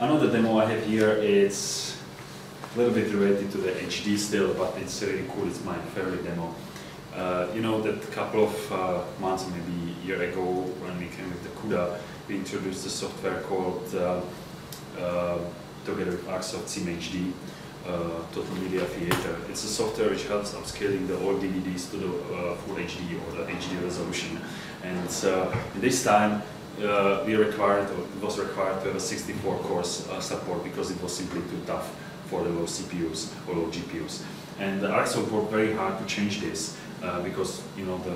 Another demo I have here is a little bit related to the HD still, but it's really cool. It's my favorite demo. Uh, you know that a couple of uh, months, maybe a year ago, when we came with the CUDA, we introduced a software called, uh, uh together with Arcsoft SimHD, uh, Total Media Theater. It's a software which helps upscaling the old DVDs to the uh, full HD or the HD resolution. And this time, uh, we required, it was required to have a 64 cores uh, support because it was simply too tough for the low CPUs or low GPUs. And Arcsoft worked very hard to change this uh, because you know the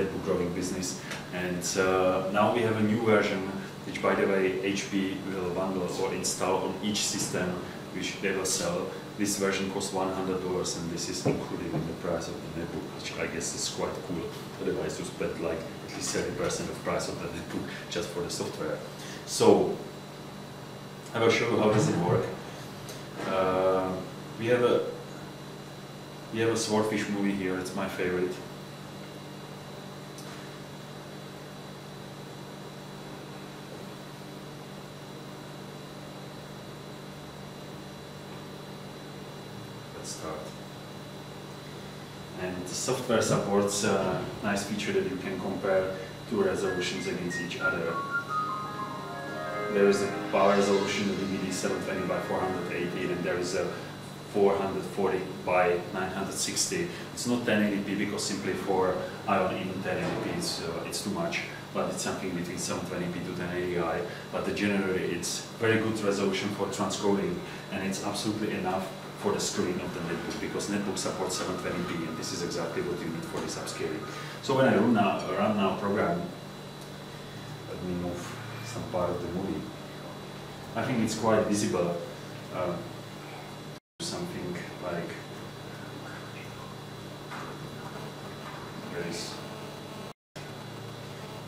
netbook growing business. And uh, now we have a new version, which by the way HP will bundle or install on each system which they will sell. This version costs $100 and this is included in the price of the netbook, which I guess is quite cool. Otherwise you spend like at least 30% of the price of the netbook just for the software. So I will show you how does it work. Uh, we have a we have a swordfish movie here, it's my favorite. Start. And the software supports a nice feature that you can compare two resolutions against each other. There is a power resolution, the DVD 720 by 480, and there is a 440 by 960. It's not 1080p because simply for Ion even 1080p it's, uh, it's too much, but it's something between 720p to 1080i. But generally it's very good resolution for transcoding and it's absolutely enough for the screen of the netbook because netbook supports 720p and this is exactly what you need for this upscaling. So when I run now, run now program, let me move some part of the movie. I think it's quite visible. Um, something like this.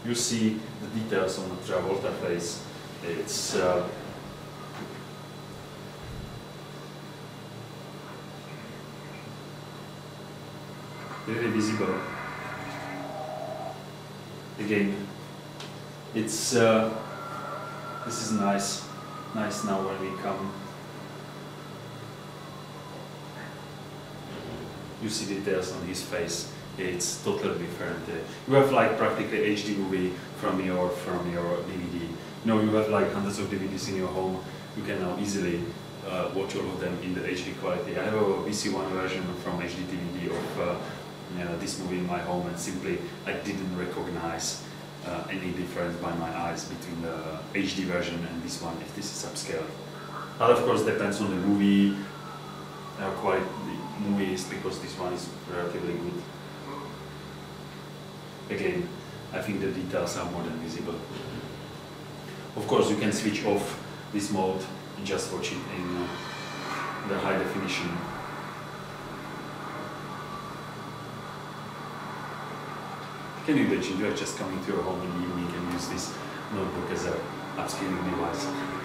You see the details on the Travolta face. It's uh, very visible. Again, it's uh, this is nice, nice now when we come you see details on his face. It's totally different. Uh, you have like practically HD movie from your from your DVD. Know, you have like hundreds of DVDs in your home. You can now easily uh, watch all of them in the HD quality. I have a VC1 version from HD DVD of uh, this movie in my home and simply I didn't recognize uh, any difference by my eyes between the HD version and this one if this is upscale. But of course depends on the movie, uh, quite movies because this one is relatively good. Again, I think the details are more than visible. Of course, you can switch off this mode and just watch it in the high definition. Can you imagine you are just coming to your home in the evening and use this notebook as a upscaling device?